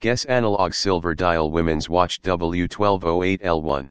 Guess analog silver dial women's watch W1208L1.